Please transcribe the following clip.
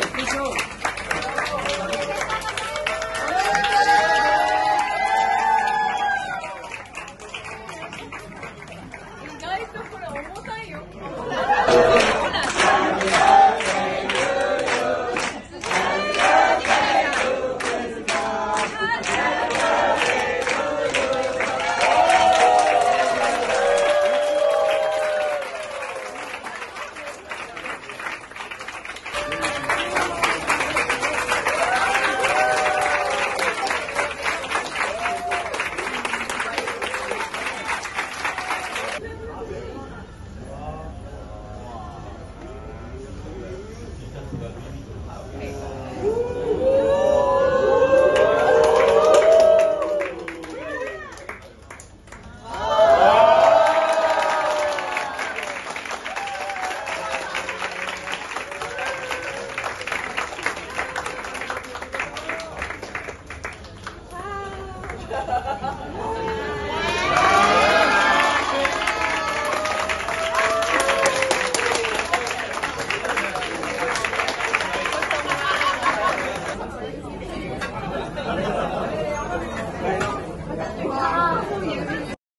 でし。that